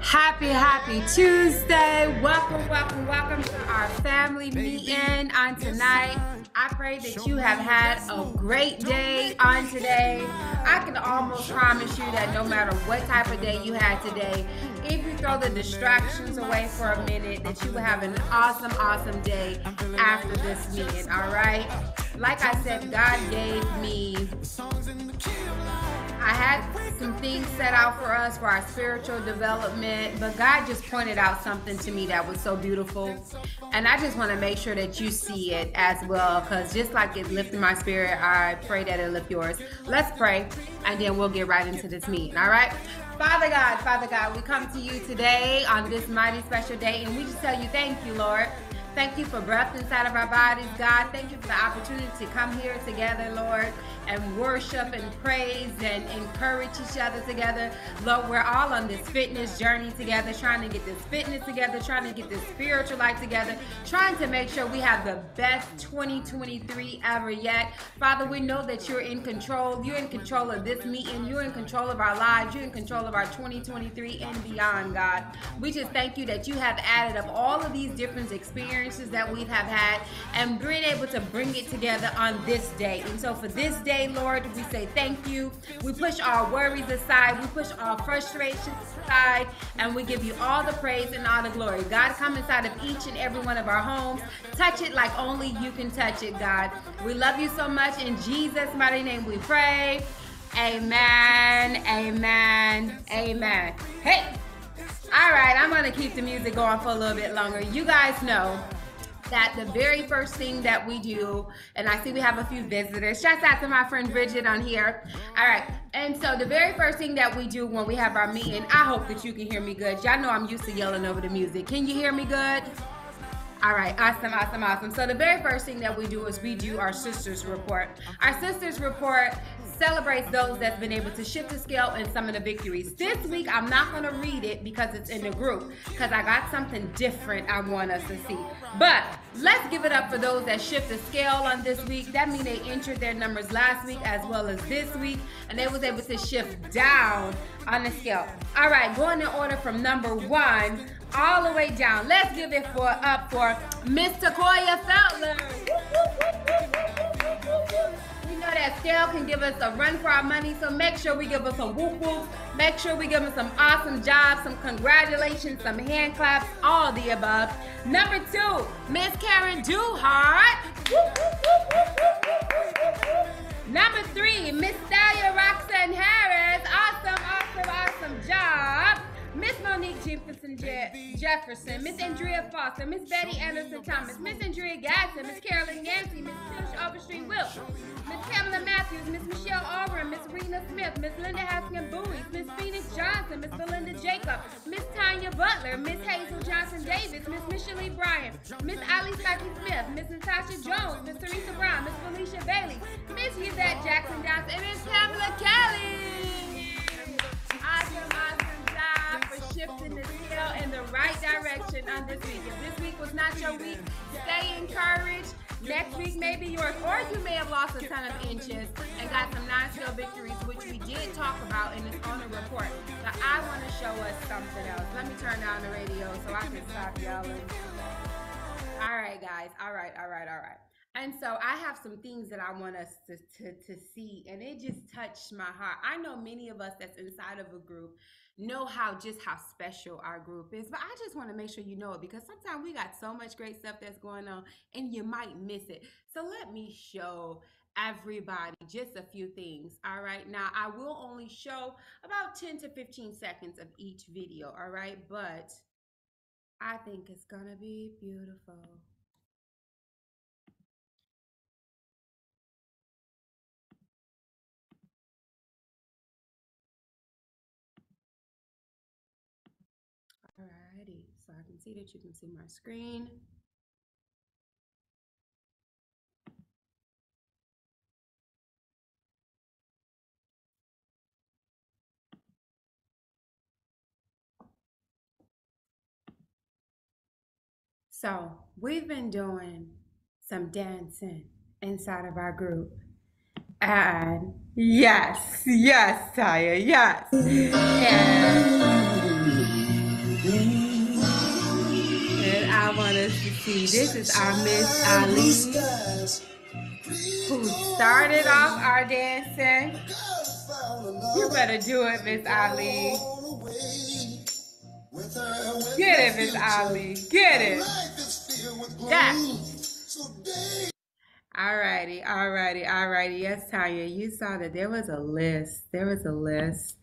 Happy, happy Tuesday. Welcome, welcome, welcome to our family meeting on tonight. I pray that you have had a great day on today. I can almost promise you that no matter what type of day you had today, if you throw the distractions away for a minute, that you will have an awesome, awesome day after this meeting, all right? Like I said, God gave me I had some things set out for us for our spiritual development, but God just pointed out something to me that was so beautiful. And I just want to make sure that you see it as well, because just like it lifted my spirit, I pray that it lift yours. Let's pray, and then we'll get right into this meeting, all right? Father God, Father God, we come to you today on this mighty special day, and we just tell you thank you, Lord. Thank you for breath inside of our bodies, God. Thank you for the opportunity to come here together, Lord, and worship and praise and encourage each other together. Lord, we're all on this fitness journey together, trying to get this fitness together, trying to get this spiritual life together, trying to make sure we have the best 2023 ever yet. Father, we know that you're in control. You're in control of this meeting. You're in control of our lives. You're in control of our 2023 and beyond, God. We just thank you that you have added up all of these different experiences that we have had and been able to bring it together on this day. And so for this day, today, Lord, we say thank you. We push our worries aside, we push our frustrations aside, and we give you all the praise and all the glory. God, come inside of each and every one of our homes. Touch it like only you can touch it, God. We love you so much. In Jesus' mighty name we pray. Amen, amen, amen. Hey, all right, I'm going to keep the music going for a little bit longer. You guys know that the very first thing that we do, and I see we have a few visitors. Shouts out to my friend Bridget on here. All right. And so the very first thing that we do when we have our meeting, I hope that you can hear me good. Y'all know I'm used to yelling over the music. Can you hear me good? All right, awesome, awesome, awesome. So the very first thing that we do is we do our sisters report. Our sisters report celebrates those that's been able to shift the scale and some of the victories. This week, I'm not going to read it because it's in the group, because I got something different I want us to see. But let's give it up for those that shift the scale on this week. That means they entered their numbers last week as well as this week, and they was able to shift down on the scale. All right, going in order from number one all the way down. Let's give it for up for Miss Takoya Feltler know that scale can give us a run for our money, so make sure we give us some whoop whoop. Make sure we give them some awesome jobs, some congratulations, some hand claps, all the above. Number two, Miss Karen Duhart. Number three, Miss Thalia Roxanne Harris. Awesome, awesome, awesome job. Miss Monique Jefferson Je- Jefferson, Miss Andrea Foster, Miss Betty Anderson Thomas, Miss Andrea Gadsden, Miss Carolyn Yancey, Miss Trish Overstreet Will, Miss Pamela Matthews, Miss Michelle Auburn, Miss Rena Smith, Miss Linda Haskin Bowie, Miss Phoenix Johnson, Miss Belinda Jacob, Miss Tanya Butler, Miss Hazel Johnson Davis, Miss Michelle Bryan, Miss Ali Saki Smith, Miss Natasha Jones, Miss Teresa Brown, Miss Felicia Bailey, Miss Yvette Jackson Johnson, and Miss Pamela Kelly. Shifting the in the right direction on this week. If this week was not your week, stay encouraged. Next week may be yours, or you may have lost a ton of inches and got some non-scale victories, which we did talk about in this owner report. But I want to show us something else. Let me turn down the radio so I can stop yelling. All right, guys. All right, all right, all right. And so I have some things that I want us to, to, to see, and it just touched my heart. I know many of us that's inside of a group know how just how special our group is. But I just want to make sure you know it because sometimes we got so much great stuff that's going on and you might miss it. So let me show everybody just a few things. All right. Now I will only show about 10 to 15 seconds of each video. All right. But I think it's going to be beautiful. You can see my screen. So we've been doing some dancing inside of our group. And yes, yes, Taya, yes. And see, this is our Miss Ali, who started off our dancing. You better do it, Miss Ali. Get it, Miss Ali. Get it. Yeah. Alrighty, alrighty, alrighty. Yes, Tanya, you saw that there was a list. There was a list.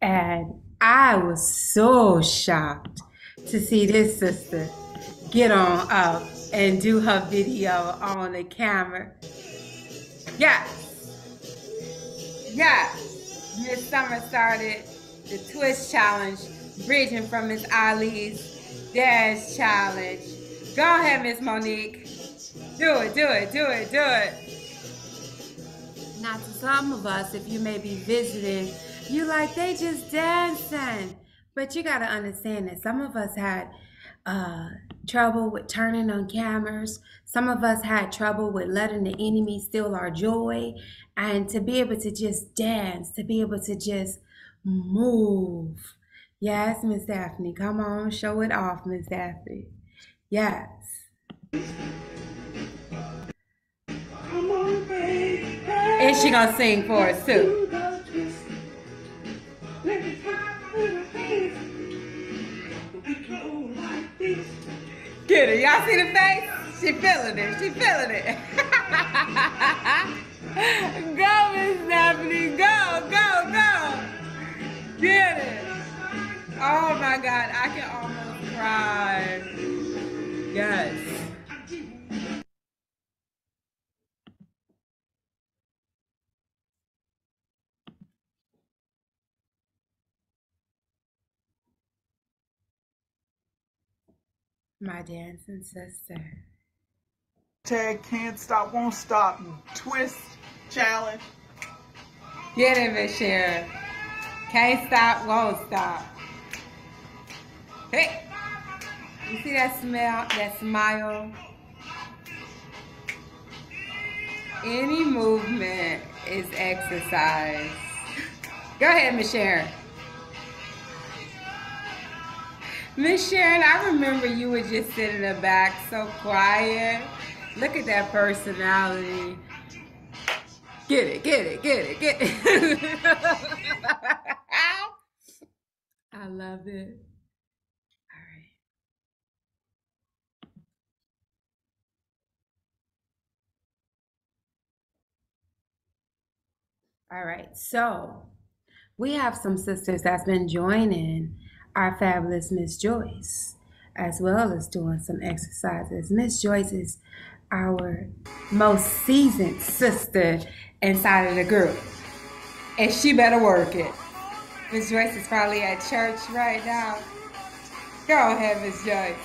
And I was so shocked to see this sister get on up and do her video on the camera. Yeah. Yeah. Miss Summer started the twist challenge, bridging from Miss Ali's dance challenge. Go ahead, Miss Monique. Do it, do it, do it, do it. Now, to some of us, if you may be visiting, you like they just dancing. But you got to understand that some of us had uh, trouble with turning on cameras. Some of us had trouble with letting the enemy steal our joy. And to be able to just dance, to be able to just move. Yes, Miss Daphne. Come on, show it off, Miss Daphne. Yes. And she gonna sing for us too. Get it. Y'all see the face? She feeling it. She feeling it. go, Miss Stephanie. Go, go, go. Get it. Oh my God. I can almost cry. Yes. My dancing sister. Tag can't stop, won't stop. Twist challenge. Get it, Miss Sharon. Can't stop, won't stop. Hey, you see that smell, that smile? Any movement is exercise. Go ahead, Miss Sharon. Miss Sharon, I remember you would just sit in the back so quiet. Look at that personality. Get it, get it, get it, get it. I love it. All right. All right, so we have some sisters that's been joining our fabulous Miss Joyce, as well as doing some exercises. Miss Joyce is our most seasoned sister inside of the group, and she better work it. Miss Joyce is probably at church right now. Go ahead, Miss Joyce.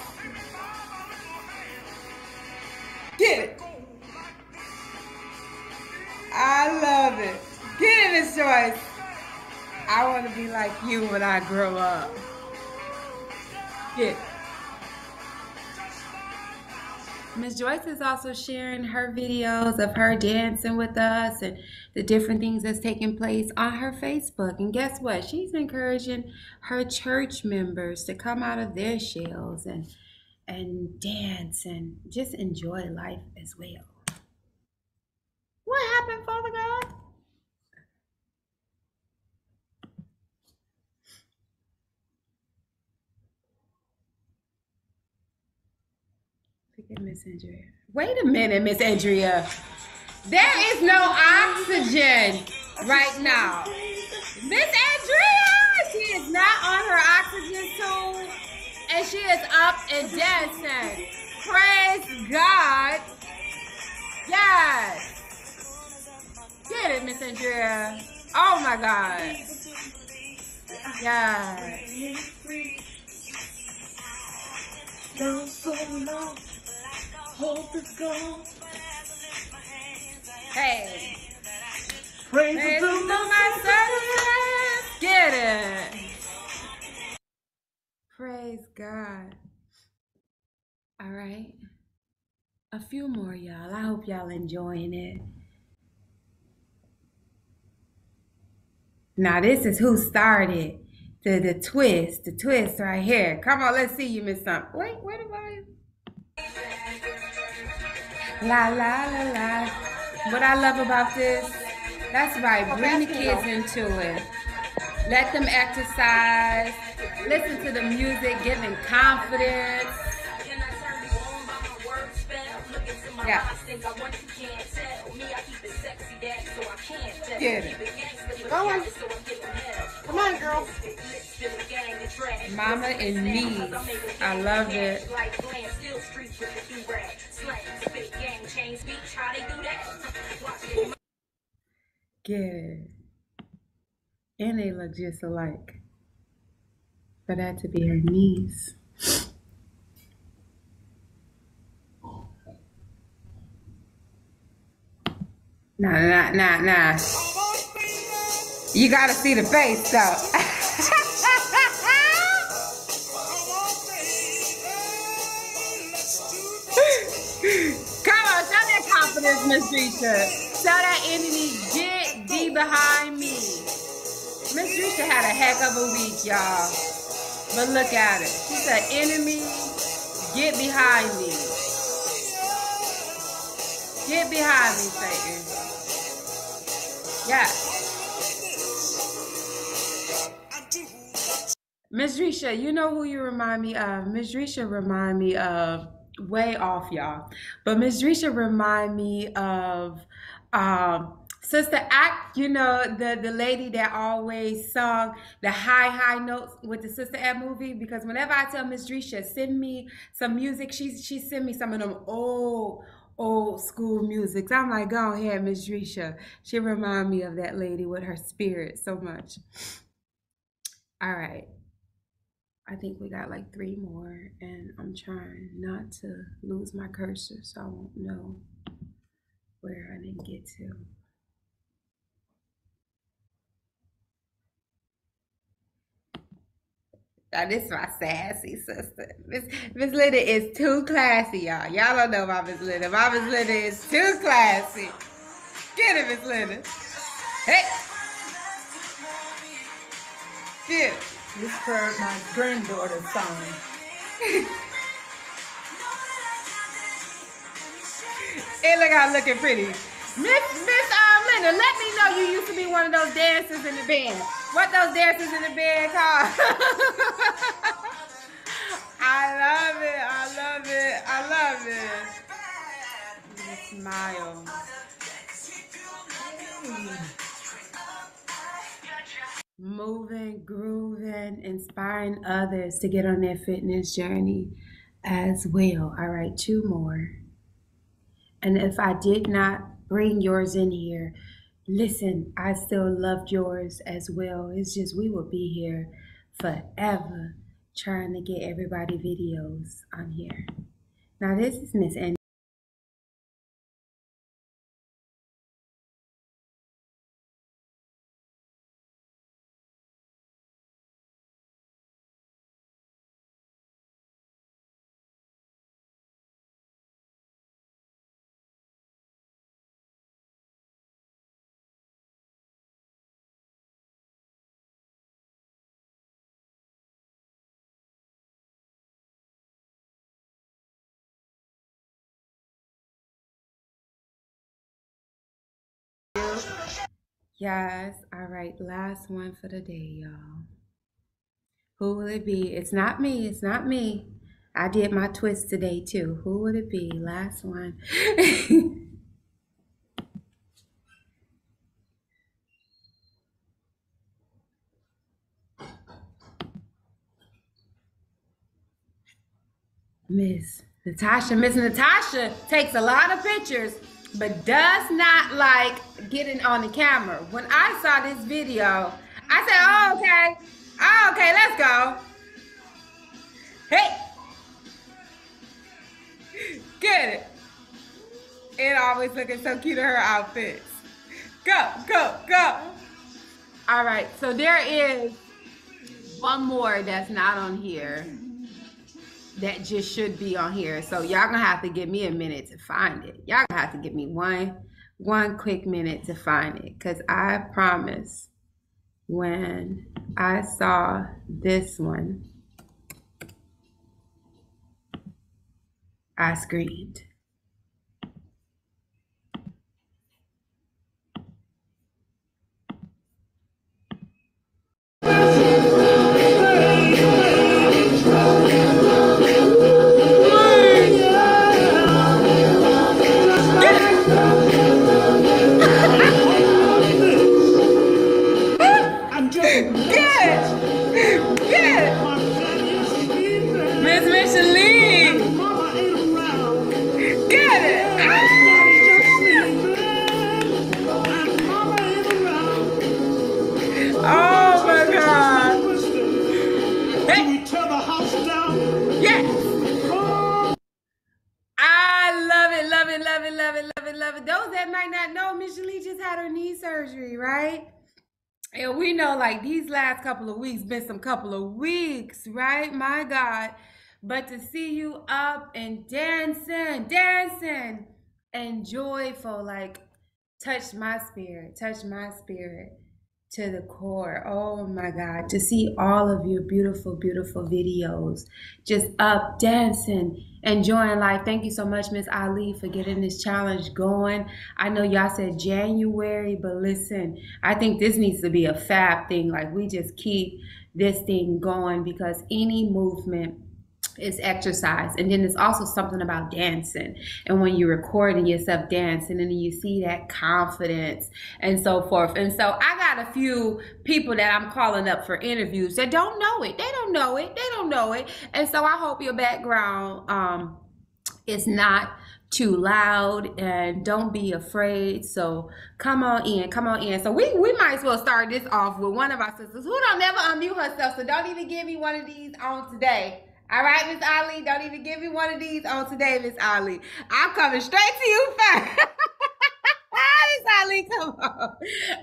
Get it. I love it. Get it, Miss Joyce. I want to be like you when I grow up. It. Miss Joyce is also sharing her videos of her dancing with us and the different things that's taking place on her Facebook. And guess what? She's encouraging her church members to come out of their shells and and dance and just enjoy life as well. What happened, Father God? Miss Andrea. Wait a minute, Miss Andrea. There is no oxygen right now. Miss Andrea, she is not on her oxygen tube, and she is up and dancing. Praise God. Yes. Get it, Miss Andrea. Oh my God. Yes. Hope is gone. Hey. Praise, my. Get it. Praise God. All right. A few more, y'all. I hope y'all enjoying it. Now, this is who started. the the twist, the twist right here. Come on, let's see you miss something. Wait, wait a minute. La la la la. What I love about this, that's right. Bring the kids into it. Let them exercise. Listen to the music, give them confidence. Yeah. Get it. Go on. Come on, girl. Mama and me. I love it. It. And they look just alike. For that to be her niece. Nah, nah, nah, nah. You gotta see the face though. Come on, show that confidence, Miss Risha. Show that enemy, get behind me. Miss Risha had a heck of a week, y'all. But look at it. She said, enemy, get behind me. Get behind me, Satan. Yeah. Miss Risha, you know who you remind me of? Miss Risha remind me of way off, y'all. But Miss Risha remind me of um Sister Act, you know, the the lady that always sung the high, high notes with the Sister Act movie. Because whenever I tell Miss Risha, send me some music, she she send me some of them old, old school music. I'm like, go ahead, Miss Risha. She remind me of that lady with her spirit so much. All right. I think we got like three more, and I'm trying not to lose my cursor so I won't know where I didn't get to. Now this my sassy sister. Miss Miss Linda is too classy, y'all. Y'all don't know about Miss Linda. My Miss Linda is too classy. Get it, Miss Linda. Hey. Get This heard my granddaughter song. It look out looking pretty. Miss Miss um, Linda, let me know you used to be one of those dancers in the band. What those dancers in the band called? I love it. I love it. I love it. Smile. Moving, grooving, inspiring others to get on their fitness journey as well. All right, two more. And if I did not bring yours in here, listen, I still loved yours as well. It's just we will be here forever trying to get everybody videos on here. Now this is Miss Annie. Yes. All right. Last one for the day, y'all. Who will it be? It's not me. It's not me. I did my twist today too. Who would it be? Last one. Miss Natasha. Miss Natasha takes a lot of pictures, but does not like getting on the camera. When I saw this video, I said, oh, okay. Oh, okay, let's go. Hey. Get it. It always looking so cute in her outfits. Go, go, go. All right, so there is one more that's not on here that just should be on here. So y'all gonna have to give me a minute to find it. Y'all gonna have to give me one one quick minute to find it because I promise when I saw this one, I screamed. It. Those that might not know, Micheline just had her knee surgery, right? And we know like these last couple of weeks been some couple of weeks, right? My God. But to see you up and dancing, dancing and joyful, like touched my spirit, touched my spirit to the core. Oh my God. To see all of your beautiful, beautiful videos just up dancing, enjoying life. Thank you so much, Miss Ali, for getting this challenge going. I know y'all said January, but listen, I think this needs to be a fab thing. Like we just keep this thing going because any movement is exercise. And then it's also something about dancing. And when you're recording yourself dancing and you see that confidence and so forth. And so i got a few people that i'm calling up for interviews that don't know it. They don't know it. They don't know it. And so i hope your background um is not too loud and don't be afraid. So come on in. Come on in. So we we might as well start this off with one of our sisters who don't never unmute herself. So don't even give me one of these on today all right, Miss Ali, don't even give me one of these on today, Miss Ali. I'm coming straight to you first. Miss Ali, come on.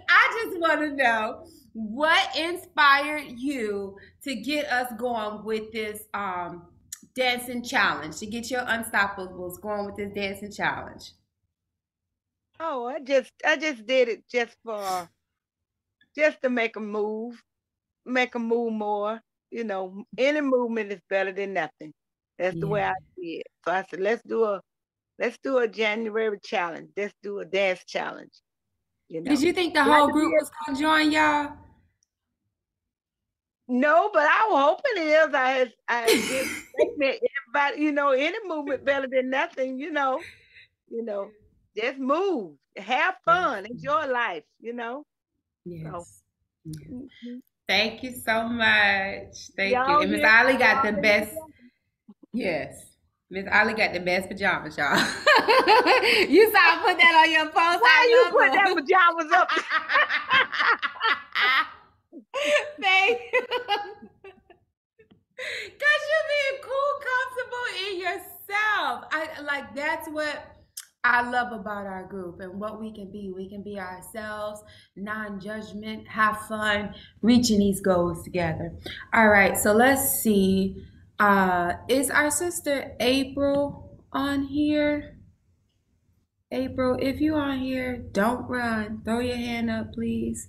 I just want to know what inspired you to get us going with this um, dancing challenge, to get your unstoppables going with this dancing challenge. Oh, I just I just did it just for just to make a move, make a move more. You know, any movement is better than nothing. That's the way I see it. So I said, let's do a let's do a January challenge. Let's do a dance challenge. You know. Did you think the whole group was going to join y'all? No, but I was hoping it is. I had I did statement. Everybody, you know, any movement better than nothing, you know. You know, just move, have fun, enjoy life, you know. Yes. Yeah. Mhm. Thank you so much. Thank you. Y'all And Miss Ali got the best. Yes. Miss Ali got the best pajamas, y'all. you saw I put that on your post. Why you put that pajamas up? Thank you. Cause you being cool, comfortable in yourself. I like that's what I love about our group and what we can be. We can be ourselves, non-judgment, have fun, reaching these goals together. All right, so let's see. Uh is our sister April on here? April, if you on here, don't run. Throw your hand up, please.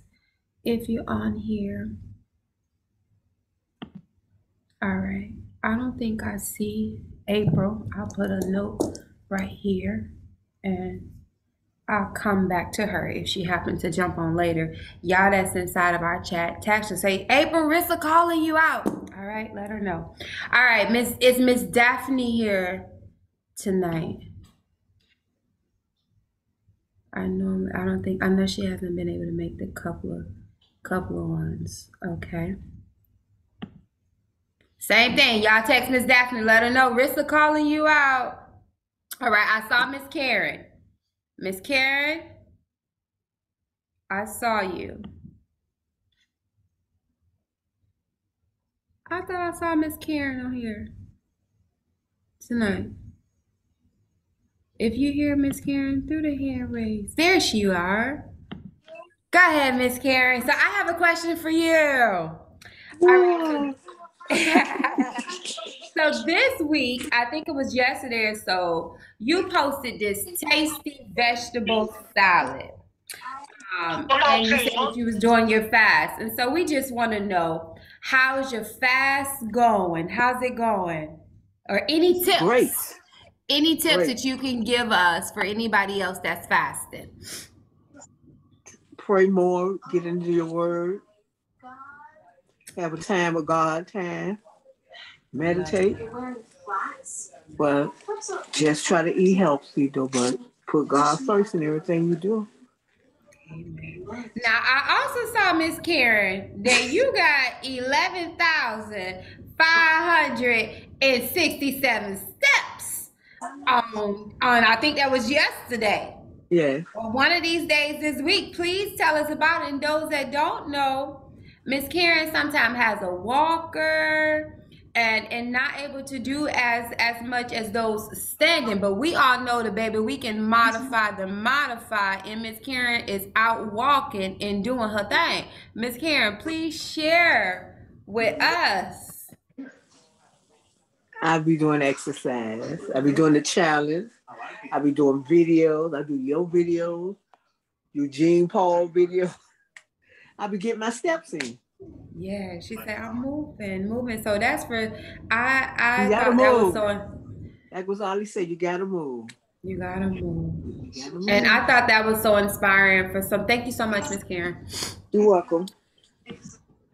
If you're on here. All right. I don't think I see April. I'll put a note right here and I'll come back to her if she happens to jump on later. Y'all that's inside of our chat, text her, say, April, Rissa calling you out. All right, let her know. All right, Miss, is Miss Daphne here tonight? I know, I don't think, I know she hasn't been able to make the couple of, couple of ones. Okay. Same thing. Y'all text Miss Daphne, let her know. Rissa calling you out. All right, I saw Miss Karen. Miss Karen, I saw you. I thought I saw Miss Karen on here tonight. If you hear Miss Karen, through the hand raise. There she are. Go ahead, Miss Karen. So I have a question for you. All right. so this week, I think it was yesterday or so, you posted this tasty vegetable salad. Um, and you said that you was doing your fast, and so we just want to know how's your fast going? How's it going? Or any tips? Great. Any tips Great. that you can give us for anybody else that's fasting? Pray more, get into your word. Have a time with God, time. Meditate. But just try to eat healthy though, but put God first in everything you do. Now I also saw Miss Karen that you got eleven thousand five hundred and sixty-seven steps on on I think that was yesterday. Yes. Well, one of these days this week, please tell us about it. And those that don't know, Miss Karen sometimes has a walker and and not able to do as as much as those standing. But we all know the baby, we can modify the modify, and Miss Karen is out walking and doing her thing. Miss Karen, please share with us. I'll be doing exercise. I'll be doing the challenge. I'll be doing videos. I do your videos, Eugene Paul video. I'll be getting my steps in. Yeah, she said I'm moving, moving. So that's for I I You gotta thought that was move. so that was all he said, you gotta move. you gotta move. You gotta move. And I thought that was so inspiring for some. Thank you so much, Miss Karen. You're welcome.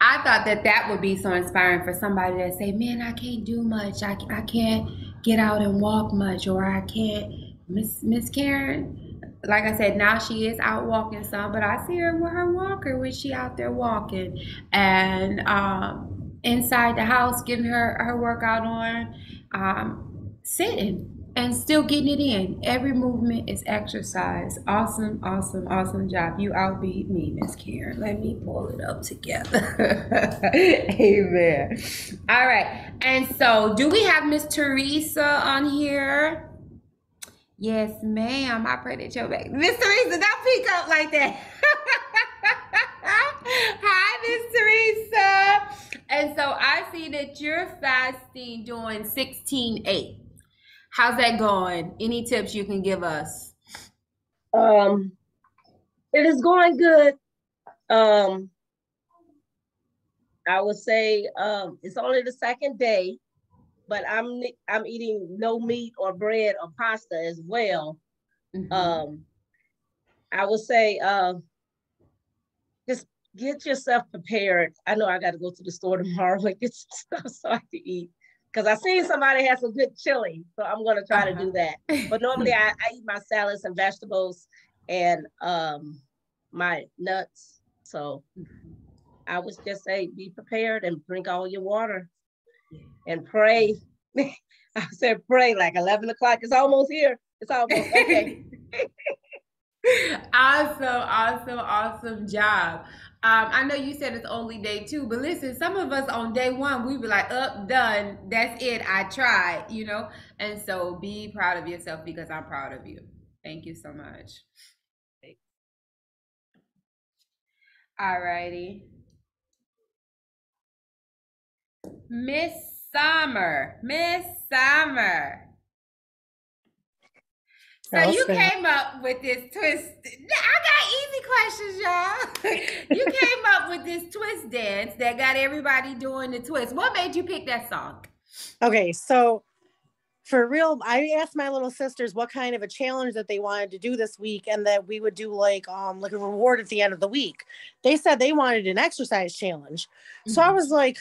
I thought that that would be so inspiring for somebody that say, "Man, I can't do much. I, I can't get out and walk much, or I can't." Miss Miss Karen, like I said, now she is out walking some, but I see her with her walker when she out there walking, and um, inside the house getting her her workout on, um, sitting and still getting it in. Every movement is exercise. Awesome, awesome, awesome job. You outbeat me, Miss Karen. Let me pull it up together. Amen. All right. And so, do we have Miss Teresa on here? Yes, ma'am. I pray that you're back. Miss Teresa, don't peek up like that. Hi, Miss Teresa. And so I see that you're fasting doing 16-8. How's that going? Any tips you can give us? Um, it is going good. Um, I would say um, it's only the second day, but I'm I'm eating no meat or bread or pasta as well. Mhm. Um, I would say uh, just get yourself prepared. I know I got to go to the store tomorrow and get some stuff so I can eat because I seen somebody has some good chili, so I'm gonna try to do that. But normally I, I eat my salads and vegetables and um my nuts. So I would just say be prepared and drink all your water and pray. I said pray like 11 o'clock. It's almost here. It's almost okay. awesome, awesome, awesome job. Um, I know you said it's only day two, but listen, some of us on day one, we be like, up, done, that's it, I tried, you know? And so be proud of yourself because I'm proud of you. Thank you so much. All righty. Miss Summer, Miss Summer. So you came up with this twist. I got easy questions, y'all. you came up with this twist dance that got everybody doing the twist. What made you pick that song? Okay, so for real, I asked my little sisters what kind of a challenge that they wanted to do this week, and that we would do like um like a reward at the end of the week. They said they wanted an exercise challenge, so I Mhm. was like,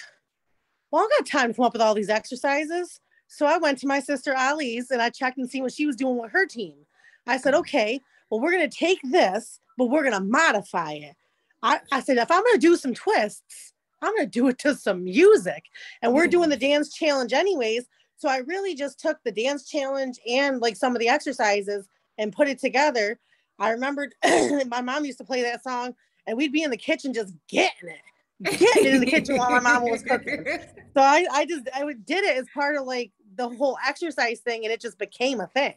"Well, I got time to come up with all these exercises." So I went to my sister Ali's and I checked and seen what she was doing with her team. I said, mm. "Okay, well, we're gonna take this, but we're gonna modify it." I, I said, "If I'm gonna do some twists, I'm gonna do it to some music." And we're doing mm. the dance challenge anyways. So I really just took the dance challenge and like some of the exercises and put it together. I remembered my mom used to play that song and we'd be in the kitchen just getting it, getting it in the kitchen while my mama was cooking. So I, I just I did it as part of like the whole exercise thing and it just became a thing.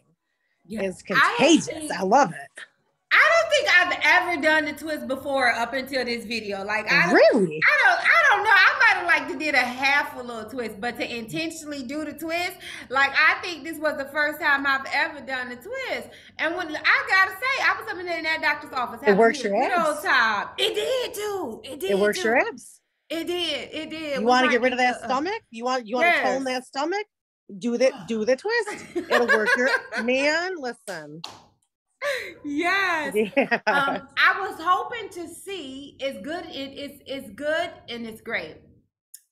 Yeah. It's I contagious. I love it. I don't think I've ever done the twist before up until this video. Like I Really? I don't I don't know. I might have like to did a half a little twist, but to intentionally do the twist, like I think this was the first time I've ever done the twist. And when I gotta say, I was up in that doctor's office. It works your abs. time. It did too. It did. It works too. your abs. It did. It did. You want to get rid of that uh, stomach? You want you want to tone that stomach? Do the do the twist. It'll work your man. Listen. yes. Yeah. um, I was hoping to see it's good. It, it's it's good and it's great.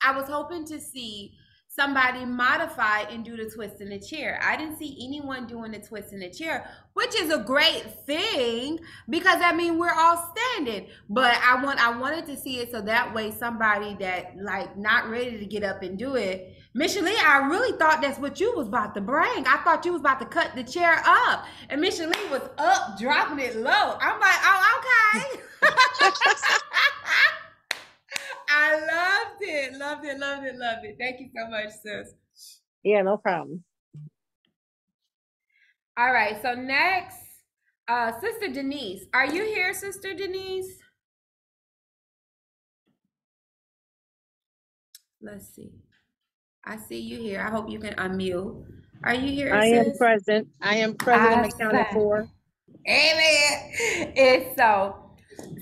I was hoping to see somebody modify and do the twist in the chair. I didn't see anyone doing the twist in the chair, which is a great thing because I mean we're all standing. But I want I wanted to see it so that way somebody that like not ready to get up and do it. Lee, I really thought that's what you was about to bring. I thought you was about to cut the chair up. And Lee was up, dropping it low. I'm like, oh, okay. I loved it. Loved it, loved it, loved it. Thank you so much, sis. yeah, no problem. All right, so next, uh, Sister Denise. Are you here, Sister Denise? Let's see. I see you here. I hope you can unmute. Are you here? I am sis? present. I am present and accounted for. Amen. It's so,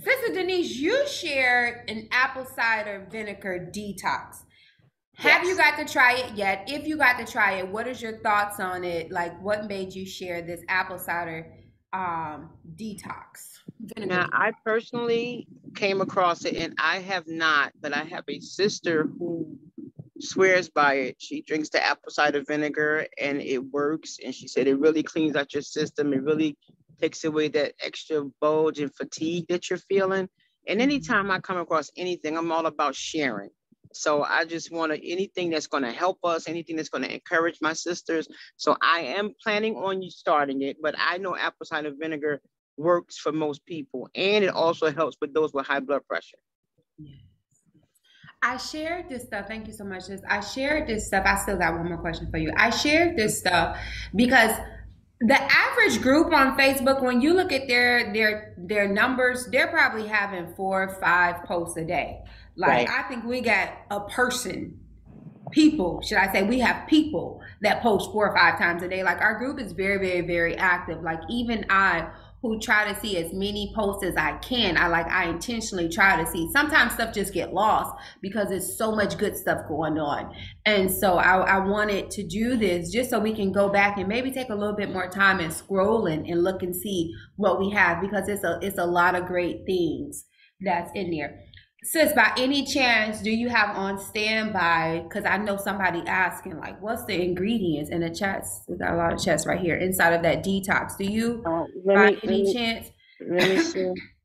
Sister Denise, you shared an apple cider vinegar detox. Have you got to try it yet? If you got to try it, what is your thoughts on it? Like, what made you share this apple cider um, detox vinegar? Now, I personally came across it and I have not, but I have a sister who swears by it. She drinks the apple cider vinegar and it works. And she said it really cleans out your system. It really takes away that extra bulge and fatigue that you're feeling. And anytime I come across anything, I'm all about sharing. So I just want to anything that's going to help us, anything that's going to encourage my sisters. So I am planning on you starting it, but I know apple cider vinegar works for most people, and it also helps with those with high blood pressure. I shared this stuff. Thank you so much. I shared this stuff. I still got one more question for you. I shared this stuff because the average group on Facebook, when you look at their their their numbers, they're probably having four or five posts a day. Like Right. I think we got a person, people, should I say, we have people that post four or five times a day. Like our group is very, very, very active. Like even I who try to see as many posts as I can. I like I intentionally try to see. Sometimes stuff just get lost because there's so much good stuff going on. And so I, I wanted to do this just so we can go back and maybe take a little bit more time and scrolling and look and see what we have because it's a it's a lot of great things that's in there. Sis, by any chance, do you have on standby? Because I know somebody asking, like, what's the ingredients in the chest? We got a lot of chests right here inside of that detox. Do you, Uh, by me, any me, chance? let me see.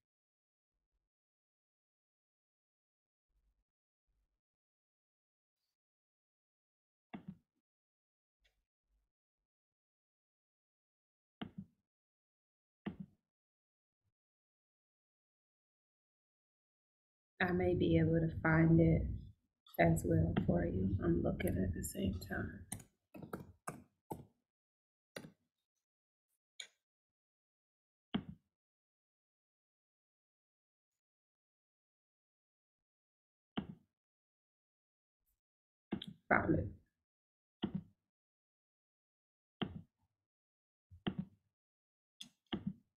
I may be able to find it as well for you. I'm looking at the same time. Found it.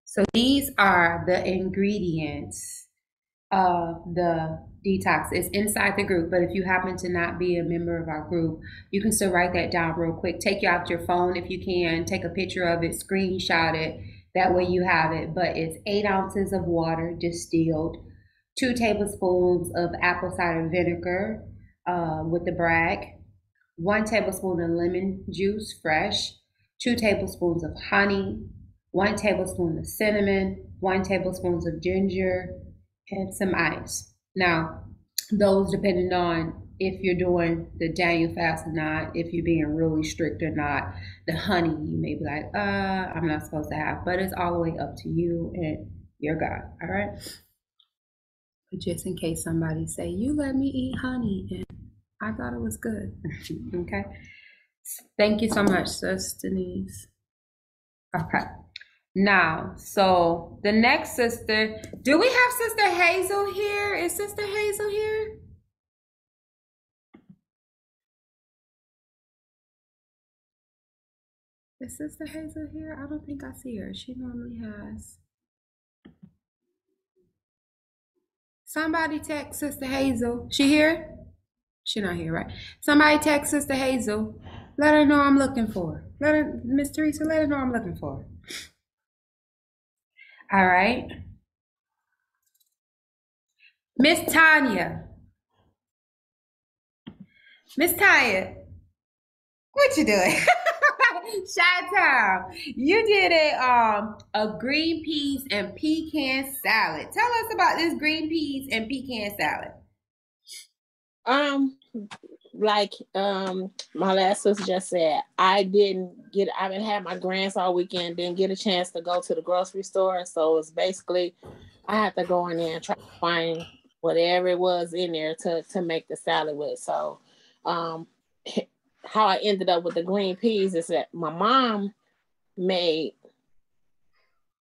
So these are the ingredients of the detox. It's inside the group, but if you happen to not be a member of our group, you can still write that down real quick. Take you out your phone if you can, take a picture of it, screenshot it. That way you have it. But it's eight ounces of water distilled, two tablespoons of apple cider vinegar uh, with the Bragg, one tablespoon of lemon juice fresh, two tablespoons of honey, one tablespoon of cinnamon, one tablespoon of ginger, and some ice. Now, those depending on if you're doing the Daniel fast or not, if you're being really strict or not. The honey, you may be like, uh, I'm not supposed to have, but it's all the way up to you and your God. All right. But just in case somebody say, you let me eat honey and I thought it was good. okay. Thank you so much, Sis Denise. Okay. Now, so the next sister, do we have Sister Hazel here? Is Sister Hazel here? Is Sister Hazel here? I don't think I see her. She normally has. Somebody text Sister Hazel. She here? She not here, right? Somebody text Sister Hazel. Let her know I'm looking for her. Let her, Miss Teresa, let her know I'm looking for her. All right. Miss Tanya. Miss Tanya, what you doing? Shot time. You did a um a green peas and pecan salad. Tell us about this green peas and pecan salad. Um, like um my last sister just said, I didn't get I haven't had my grants all weekend, didn't get a chance to go to the grocery store. So it's basically I had to go in there and try to find whatever it was in there to to make the salad with. So um how I ended up with the green peas is that my mom made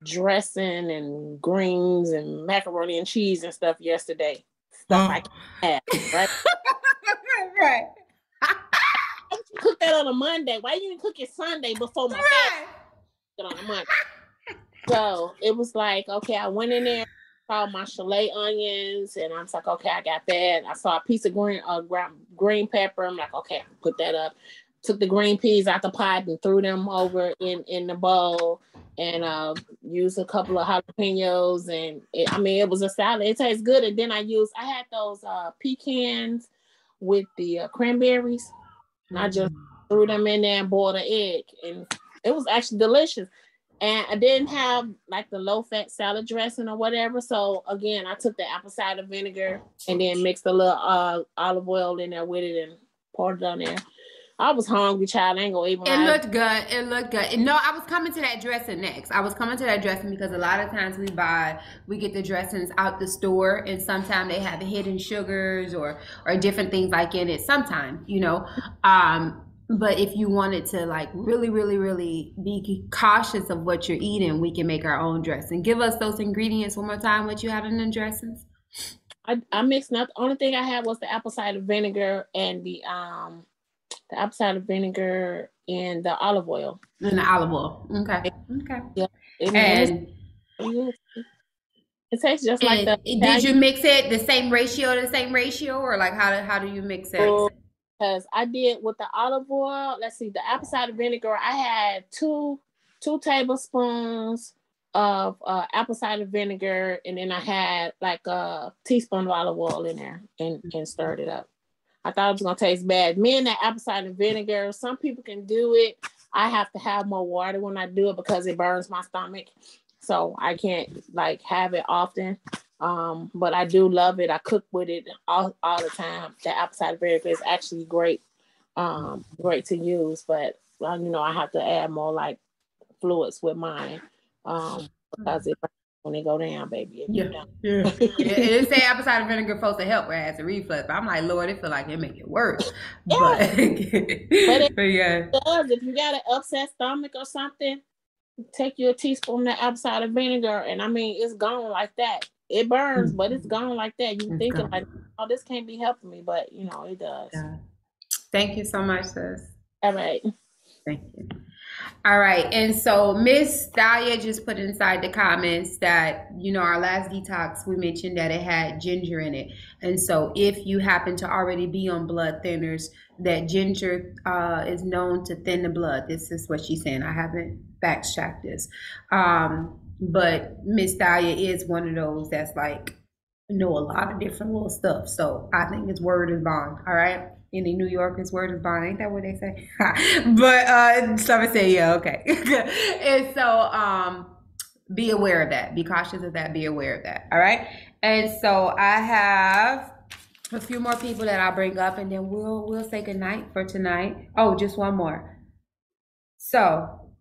dressing and greens and macaroni and cheese and stuff yesterday. Stuff I can't have, right? right. Why you cook that on a Monday? Why you didn't cook it Sunday before my Right. fast on a Monday? So it was like, okay, I went in there, saw my chalet onions, and I was like, okay, I got that. I saw a piece of green uh green pepper. I'm like, okay, put that up. Took the green peas out the pot and threw them over in in the bowl, and uh, used a couple of jalapenos. And it, I mean, it was a salad. It tastes good. And then I used I had those uh, pecans with the uh, cranberries, and I just threw them in there and boiled an egg, and it was actually delicious. And I didn't have like the low fat salad dressing or whatever. So again, I took the apple cider vinegar and then mixed a little uh, olive oil in there with it and poured it on there. I was hungry, child. I ain't gonna even It looked good. It looked good. No, I was coming to that dressing next. I was coming to that dressing because a lot of times we buy, we get the dressings out the store, and sometimes they have hidden sugars or or different things like in it. Sometimes, you know. Um, but if you wanted to like really, really, really be cautious of what you're eating, we can make our own dressing. Give us those ingredients one more time. What you have in the dressings? I, I mixed not the only thing I had was the apple cider vinegar and the um the apple cider vinegar and the olive oil. And the olive oil. Okay. Okay. It, it, And was- it tastes just like And the did you mix it the same ratio, the same ratio, or like how do how do you mix it? because I did with the olive oil. Let's see, the apple cider vinegar. I had two two tablespoons of uh, apple cider vinegar, and then I had like a teaspoon of olive oil in there, and and stirred it up. I thought it was gonna taste bad. Me and that apple cider vinegar. Some people can do it. I have to have more water when I do it because it burns my stomach, so I can't like have it often. Um, but I do love it. I cook with it all, all the time. The apple cider vinegar is actually great, um, great to use. But well, you know, I have to add more like fluids with mine, um, because it when they go down, baby. It Yeah. go down. Yeah. it, say apple cider vinegar supposed to help with acid reflux, but I'm like, Lord, it feel like it make it worse. But, it- but yeah. Does. If you got an upset stomach or something, take you a teaspoon of apple cider vinegar, and I mean, it's gone like that. It burns, but it's gone like that. You thinking like, oh, this can't be helping me, but you know, it does. Yeah. Thank you so much, sis. All right. Thank you. All right. And so Miss Thalia just put inside the comments that, you know, our last detox, we mentioned that it had ginger in it. And so if you happen to already be on blood thinners, that ginger uh, is known to thin the blood. This is what she's saying. I haven't fact checked this. Um, but Miss Thalia is one of those that's like, know a lot of different little stuff. So I think his word is bond. All right. Any New Yorkers word is bond. Ain't that what they say? but uh somebody say, yeah, okay. and so um be aware of that. Be cautious of that. Be aware of that. All right. And so I have a few more people that I'll bring up and then we'll we'll say good night for tonight. Oh, just one more. So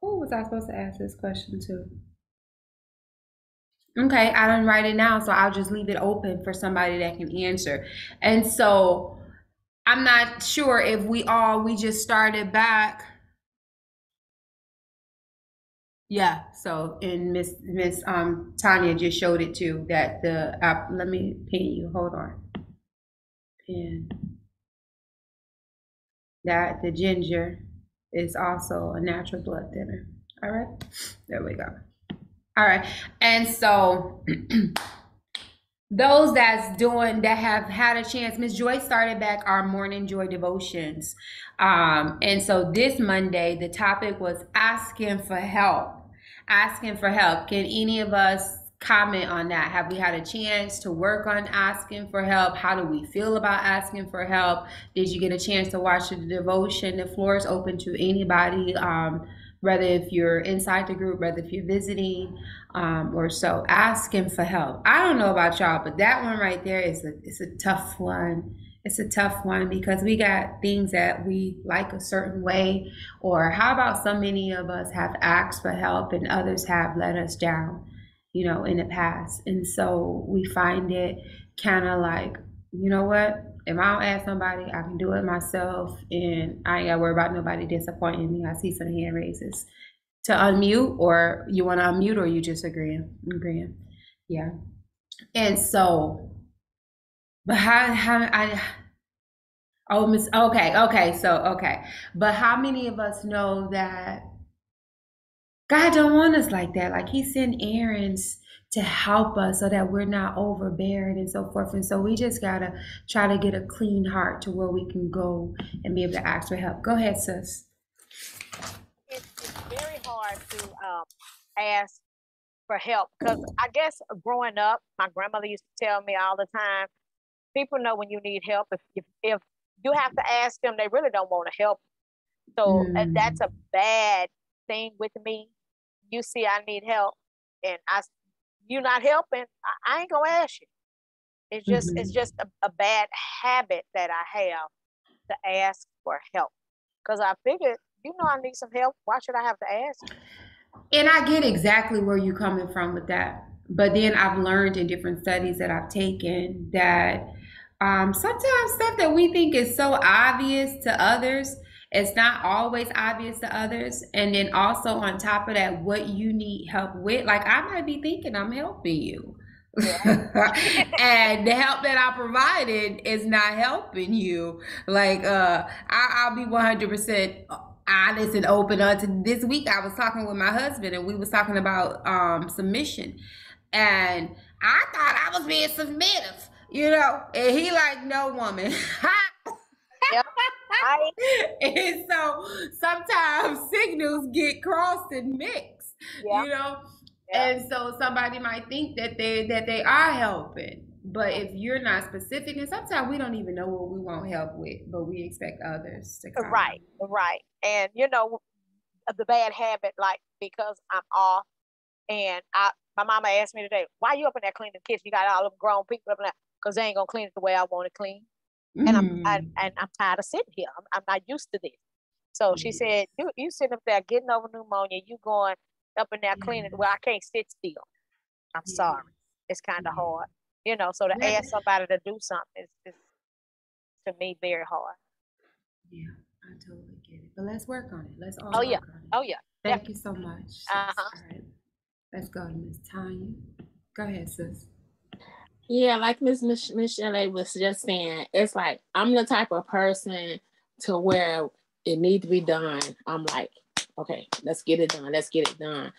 who was I supposed to ask this question to? Okay, I didn't write it down, so I'll just leave it open for somebody that can answer. And so I'm not sure if we all we just started back Yeah. So and Miss Miss um Tanya just showed it too. That the app. Let me pin you. Hold on. Pin. That the ginger is also a natural blood thinner. All right. There we go. All right. And so those that's doing that have had a chance miss joy started back our morning joy devotions. Um and so this monday the topic was asking for help. Asking for help. Can any of us comment on that? Have we had a chance to work on asking for help? How do we feel about asking for help? Did you get a chance to watch the devotion? The floor is open to anybody um whether if you're inside the group, whether if you're visiting um, or so, asking for help. I don't know about y'all, but that one right there is a it's a tough one. It's a tough one because we got things that we like a certain way, or how about so many of us have asked for help and others have let us down, you know, in the past, and so we find it kind of like, you know what, if I don't ask somebody, I can do it myself, and I ain't got to worry about nobody disappointing me. I see some hand raises to unmute, or you want to unmute, or you just agreeing, agreeing, yeah. And so, but how how I. Oh, Miss. Okay, okay. So, okay, but how many of us know that God don't want us like that? Like He sent errands to help us so that we're not overbearing and so forth. And so we just gotta try to get a clean heart to where we can go and be able to ask for help. Go ahead, sis. It's, it's very hard to um, ask for help because I guess growing up, my grandmother used to tell me all the time, people know when you need help. If if, if you have to ask them, they really don't want to help. So mm. that's a bad thing with me. You see, I need help, and I you not helping, I, I ain't gonna ask you. It's just mm-hmm. it's just a, a, bad habit that I have to ask for help. Cause I figured, you know, I need some help. Why should I have to ask? And I get exactly where you're coming from with that. But then I've learned in different studies that I've taken that um, sometimes stuff that we think is so obvious to others it's not always obvious to others. And then also on top of that, what you need help with. Like I might be thinking I'm helping you. Yeah. and the help that I provided is not helping you. Like uh I, will be 100% honest and open unto this week I was talking with my husband and we was talking about um submission. And I thought I was being submissive, you know, and he like, no woman. and so sometimes signals get crossed and mixed, yeah. you know. Yeah. And so somebody might think that they that they are helping, but if you're not specific, and sometimes we don't even know what we want help with, but we expect others to come. Right, right, and you know the bad habit, like because I'm off, and I my mama asked me today, why you up in there cleaning the kitchen? You got all them grown people up in there because they ain't gonna clean it the way I want to clean and I'm I, mm. and I'm tired of sitting here. I'm, I'm not used to this. So she mm. said, "You you sitting up there getting over pneumonia. You going up in there cleaning? Well, I can't sit still. I'm sorry. It's kind of hard, you know. So to ask somebody to do something is, is to me very hard. Yeah, I totally get it. But let's work on it. Let's all. Oh yeah. Oh yeah. Thank you so much. Uh-huh. All right. Let's go to Miss Tanya. Go ahead, sis. Yeah, like Miss Mich- Michelle was just saying, it's like I'm the type of person to where it needs to be done. I'm like, okay, let's get it done. Let's get it done.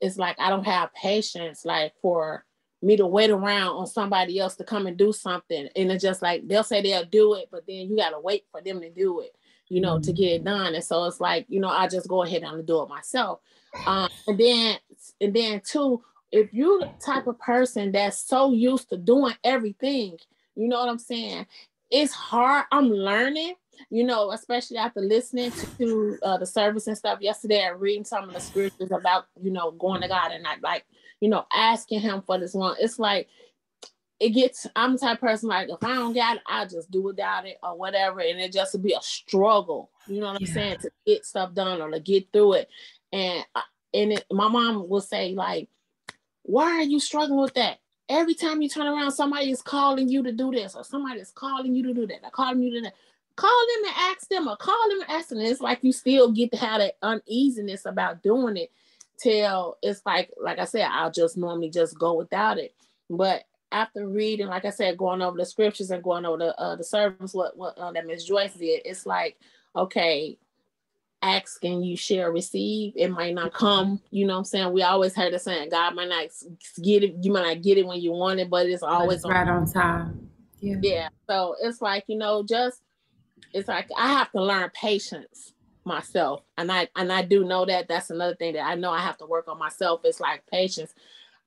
It's like I don't have patience like for me to wait around on somebody else to come and do something. And it's just like they'll say they'll do it, but then you gotta wait for them to do it, you know, mm-hmm. to get it done. And so it's like, you know, I just go ahead and do it myself. Um, and then and then two, if you're the type of person that's so used to doing everything, you know what I'm saying? It's hard. I'm learning, you know, especially after listening to uh, the service and stuff yesterday and reading some of the scriptures about, you know, going to God and not like, you know, asking Him for this one. It's like, it gets, I'm the type of person like, if I don't got it, I'll just do without it or whatever. And it just will be a struggle, you know what I'm yeah. saying, to get stuff done or to get through it. And, and it, my mom will say, like, why are you struggling with that? Every time you turn around, somebody is calling you to do this, or somebody is calling you to do that, or calling you to that. Call them and ask them, or call them and ask them. It's like you still get to have that uneasiness about doing it till it's like like I said, I'll just normally just go without it. But after reading, like I said, going over the scriptures and going over the uh, the service, what what uh, that Miss Joyce did, it's like okay, ask and you shall receive. It might not come, you know what I'm saying? We always heard the saying, God might not get it, you might not get it when you want it, but it's always right on time. Yeah. yeah. So it's like, you know, just it's like I have to learn patience myself. And I and I do know that that's another thing that I know I have to work on myself. It's like patience.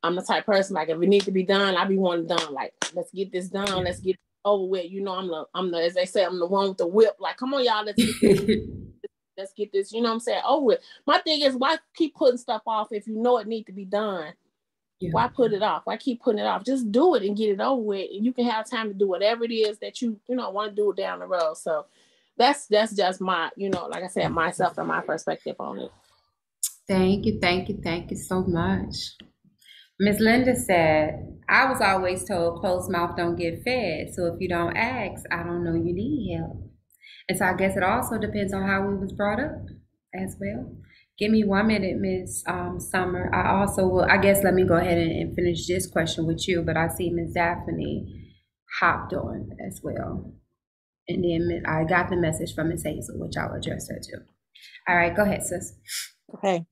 I'm the type person like if it needs to be done, I be wanting done. Like, let's get this done, let's get over with. You know, I'm the I'm the as they say, I'm the one with the whip. Like, come on, y'all, let's let's get this, you know what I'm saying, over with. My thing is why keep putting stuff off if you know it need to be done? Why put it off? Why keep putting it off? Just do it and get it over with. And you can have time to do whatever it is that you, you know, want to do down the road. So that's that's just my, you know, like I said, myself and my perspective on it. Thank you, thank you, thank you so much. Miss Linda said, I was always told closed mouth don't get fed. So if you don't ask, I don't know you need help. And so I guess it also depends on how we was brought up as well. Give me one minute, Miss um, Summer. I also will, I guess let me go ahead and, and finish this question with you, but I see Miss Daphne hopped on as well. And then I got the message from Miss Hazel, which I'll address her too. All right, go ahead, sis. Okay.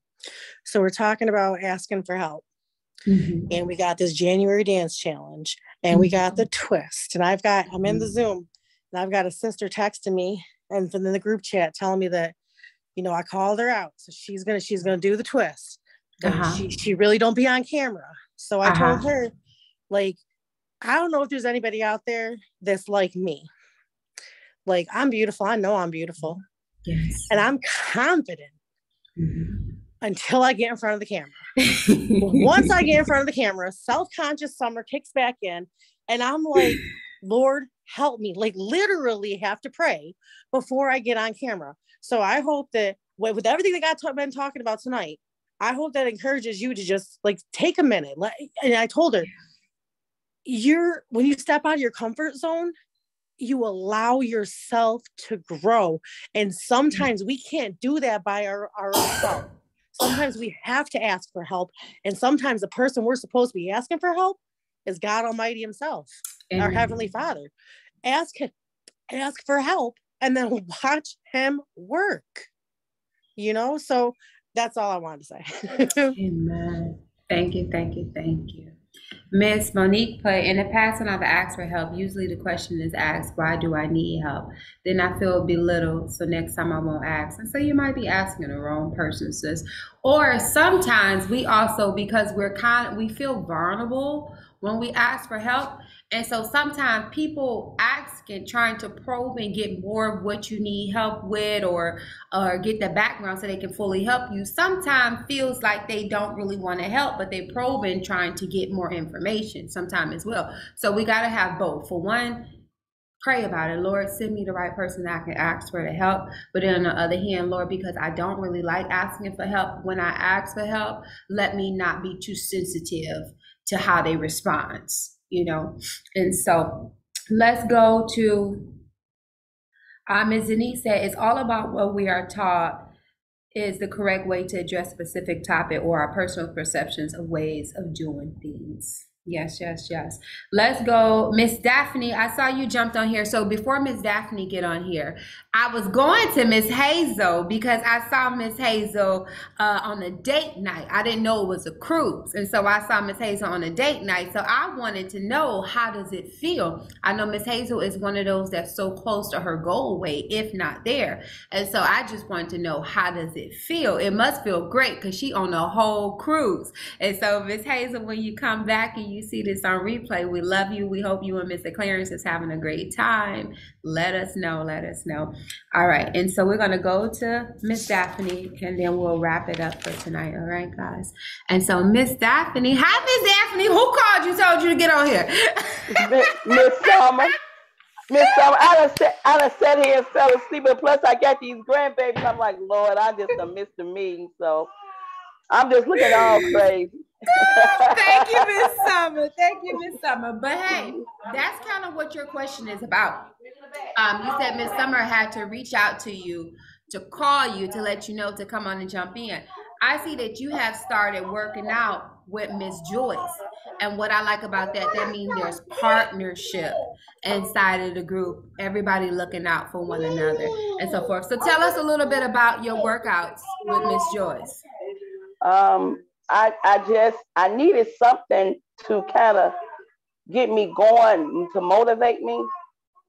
So we're talking about asking for help. Mm-hmm. And we got this January dance challenge and we mm-hmm. got the twist. And I've got, I'm in the mm-hmm. Zoom and I've got a sister texting me and from the group chat telling me that, you know, I called her out. So she's gonna, she's gonna do the twist. Uh-huh. she, she really don't be on camera. So I told Uh-huh. her, like, I don't know if there's anybody out there that's like me. Like I'm beautiful. I know I'm beautiful. Yes. And I'm confident Mm-hmm. until I get in front of the camera. Once I get in front of the camera, self-conscious summer kicks back in, and I'm like, Lord, help me. Like literally have to pray before I get on camera. So I hope that with everything that God's been talking about tonight, I hope that encourages you to just like take a minute. Let, and I told her, you're when you step out of your comfort zone, you allow yourself to grow. And sometimes we can't do that by our, our own self. Sometimes we have to ask for help. And sometimes the person we're supposed to be asking for help is God Almighty Himself, our Heavenly Father. Ask Him, ask for help, and then watch Him work. You know, so that's all I wanted to say. Amen. Thank you, thank you, thank you. Miss Monique put in the past when I've asked for help, usually the question is asked, why do I need help? Then I feel belittled, so next time I won't ask. And so you might be asking the wrong person, sis. Or sometimes we also, because we're kind we feel vulnerable when we ask for help. And so sometimes people ask and trying to probe and get more of what you need help with or or get the background so they can fully help you sometimes feels like they don't really want to help but they probing trying to get more information sometimes as well. So we got to have both. For one pray about it. Lord send me the right person that i can ask for the help. But then on the other hand lord because i don't really like asking for help when i ask for help let me not be too sensitive to how they respond you know and so let's go to uh, Ms. Denise said it's all about what we are taught is the correct way to address specific topic or our personal perceptions of ways of doing things. Yes, yes, yes. Let's go. Miss Daphne, I saw you jumped on here. So before Miss Daphne get on here, I was going to Miss Hazel because I saw Miss Hazel uh, on a date night. I didn't know it was a cruise. And so I saw Miss Hazel on a date night. So I wanted to know how does it feel? I know Miss Hazel is one of those that's so close to her goal weight, if not there. And so I just wanted to know how does it feel? It must feel great because she on a whole cruise. And so Miss Hazel, when you come back and you see this on replay, we love you. We hope you and Mr. Clarence is having a great time. Let us know. Let us know. All right. And so we're going to go to Miss Daphne and then we'll wrap it up for tonight. All right, guys. And so Miss Daphne, hi, Miss Daphne. Who called you, told you to get on here? Miss Miss Summer. Miss Summer, I done, sat, I done sat here and fell asleep, and plus I got these grandbabies. I'm like, Lord, I just done missed the meeting, so I'm just looking all crazy. Thank you, Miss Summer. Thank you, Miss Summer. But hey, that's kind of what your question is about. Um, you said Miss Summer had to reach out to you to call you to let you know to come on and jump in. I see that you have started working out with Miss Joyce. And what I like about that, that means there's partnership inside of the group, everybody looking out for one another and so forth. So tell us a little bit about your workouts with Miss Joyce. Um, I I just I needed something to kind of get me going to motivate me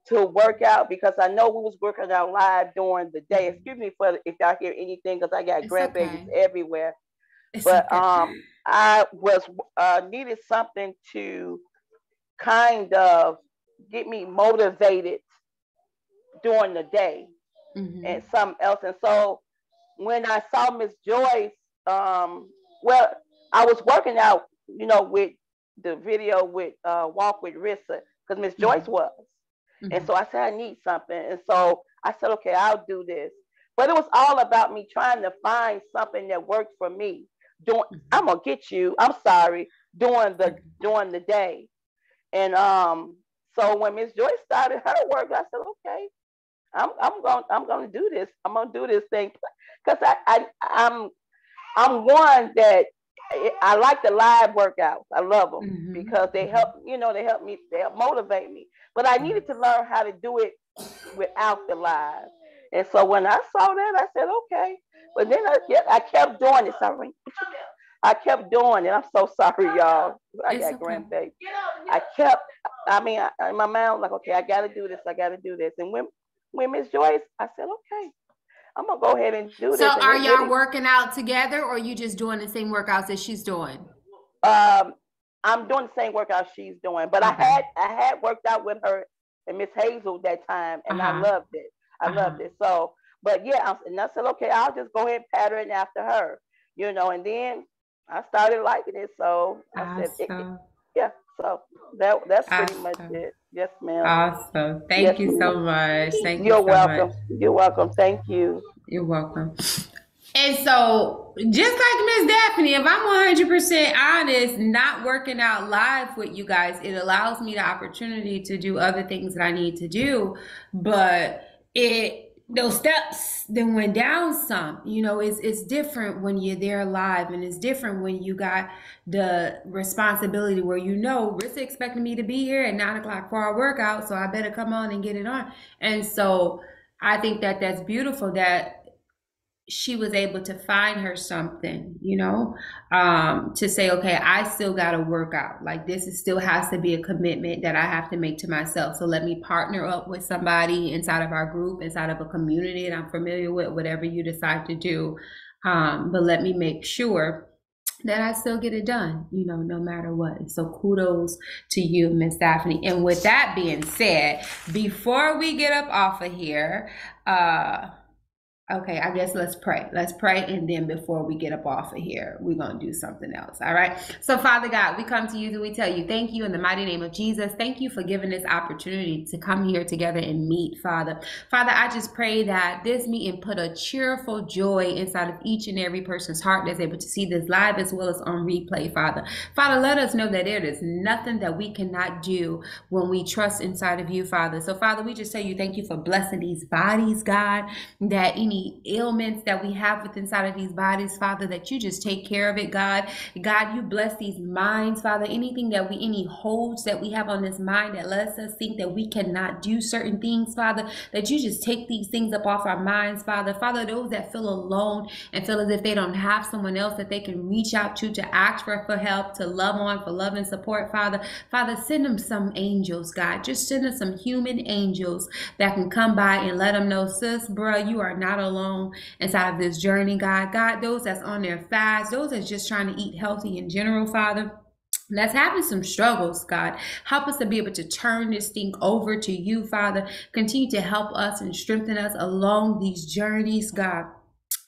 to work out because I know we was working out live during the day. Excuse me for if y'all hear anything because I got It's grandbabies okay. everywhere. It's But okay. um, I was uh, needed something to kind of get me motivated during the day Mhm. and something else. And so when I saw Miss Joyce, um, well, I was working out, you know, with the video with uh, Walk with Rissa because Miss Joyce was. And so I said, I need something. And so I said, okay, I'll do this. But it was all about me trying to find something that worked for me. Doing, I'm gonna get you. I'm sorry. During the during the day, and um, so when Miss Joyce started her work, I said, okay, I'm I'm going I'm gonna do this. I'm gonna do this thing because I, I I'm I'm one that I like the live workouts. I love them mm-hmm. because they help. You know, they help me. They help motivate me. But I needed to learn how to do it without the live. And so when I saw that, I said, okay. But then I, yeah, I kept doing it. Sorry. I kept doing it. I'm so sorry, y'all. I It's got okay. grandbaby. I kept, I mean, I, in my mind, like, okay, I got to do this. I got to do this. And when, when Miss Joyce, I said, okay, I'm going to go ahead and do this. So are y'all really- working out together or you just doing the same workouts that she's doing? Um, I'm doing the same workout she's doing, but Okay. I had I had worked out with her and Miss Hazel that time, and I Uh-huh. loved it. I Uh-huh. loved it. So, but yeah, I, and I said, okay, I'll just go ahead and pattern after her, you know. And then I started liking it, so I said, it- it- yeah. So that that's pretty much it. Yes, ma'am. Awesome. Thank Yes, you so much. Thank you You're so welcome. much. You're welcome. Thank you. You're welcome. And so, just like Miss Daphne, if I'm 100% honest, not working out live with you guys, it allows me the opportunity to do other things that I need to do. But it those steps then went down some. You know, it's it's different when you're there live, and it's different when you got the responsibility where you know Rissa expecting me to be here at nine o'clock for our workout, so I better come on and get it on. And so I think that that's beautiful that she was able to find her something, you know, um, to say, okay, I still got to work out. Like this is still has to be a commitment that I have to make to myself. So let me partner up with somebody inside of our group, inside of a community that I'm familiar with, whatever you decide to do. Um, but let me make sure that I still get it done, you know, no matter what. So kudos to you, Miss Daphne. And with that being said, before we get up off of here, uh, Okay, I guess let's pray. Let's pray. And then before we get up off of here, we're going to do something else. All right. So, Father God, we come to you and we tell you thank you in the mighty name of Jesus. Thank you for giving this opportunity to come here together and meet, Father. Father, I just pray that this meeting put a cheerful joy inside of each and every person's heart that's able to see this live as well as on replay, Father. Father, let us know that there is nothing that we cannot do when we trust inside of you, Father. So, Father, we just tell you thank you for blessing these bodies, God, that any ailments that we have within inside of these bodies, Father, that you just take care of it, God. God, you bless these minds, Father. Anything that we, any holds that we have on this mind that lets us think that we cannot do certain things, Father, that you just take these things up off our minds, Father. Father, those that feel alone and feel as if they don't have someone else that they can reach out to to ask for, for help, to love on, for love and support, Father. Father, send them some angels, God. Just send us some human angels that can come by and let them know, sis, bruh, you are not alone inside of this journey, God. God, those that's on their fast, those that's just trying to eat healthy in general, Father that's having some struggles, God. Help us to be able to turn this thing over to you, Father. Continue to help us and strengthen us along these journeys, God.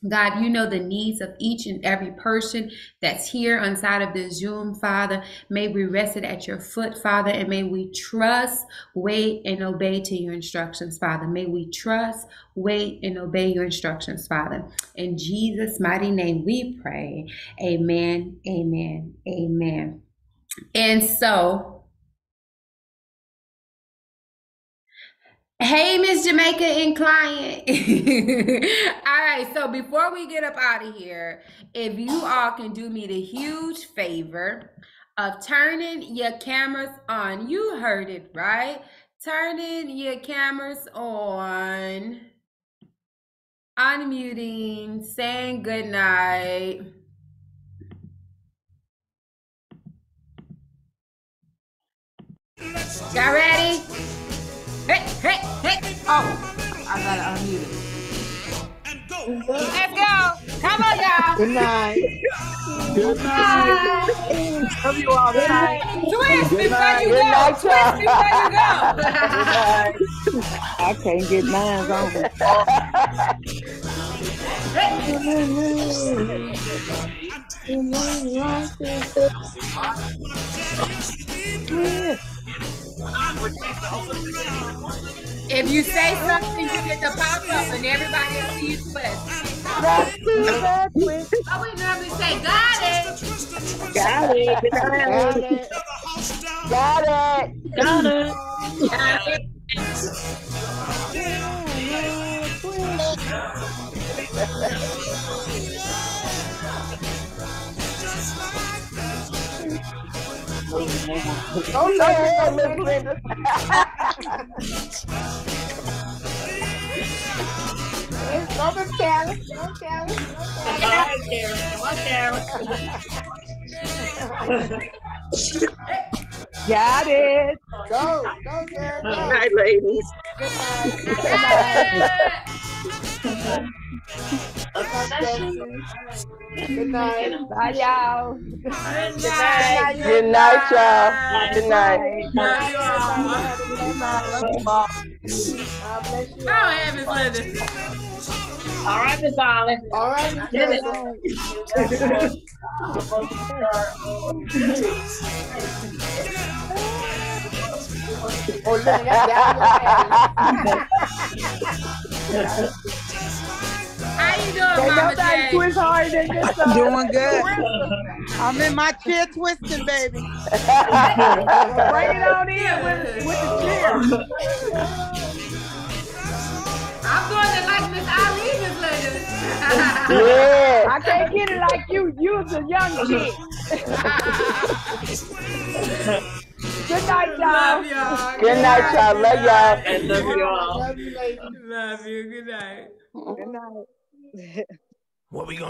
God, you know the needs of each and every person that's here inside of this Zoom, Father. May we rest it at your foot, Father, and may we trust, wait, and obey to your instructions, Father. May we trust, wait, and obey your instructions, Father. In Jesus' mighty name we pray. Amen, amen, amen. And so, Hey, Miss Jamaica and client. all right, so before we get up out of here, if you all can do me the huge favor of turning your cameras on, you heard it right. Turning your cameras on, unmuting, saying good night. Y'all ready? Oh, I gotta unmute it. Let's go. Come on, y'all. Good night. Good night. Love you all. Good night. Twist Good before night. you Good go. night, Twist before you go. I can't get mine on. If you say something, you get the pop up and everybody will see you twist. Oh, we normally say, got it. Got it. Got it. Got it. Got it. Got it. Don't say it, Miss Linda. It's over, Karen. Go, Karen. All right, Karen. Come on, Karen. Got it. Go. Go, Karen. Go. Good night, ladies. Good night. Good night. Good night. Bye, y'all. Good night. Good night, y'all. Good night. Oh, heavens, Linda. All right, Miss Olive. All right, Miss. Linda. Oh, look, that's down How you doing, Mama J? twist harder than this. Doing good. I'm in my chair twisting, baby. Bring it on in with, with the chair. I'm doing it like Miss Ali, Miss Linda. Yeah. I can't get it like you. You's a young kid. Good night, y'all. Love y'all. Good night, y'all. Love y'all. I love you all. Love you, ladies. Love you. Good night. Good night. What we gonna